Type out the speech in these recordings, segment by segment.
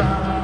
shine.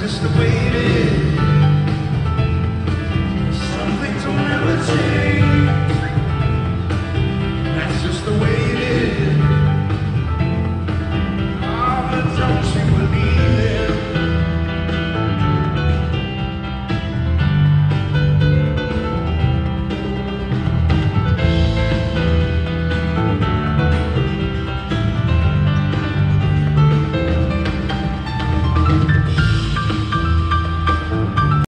just the way it is.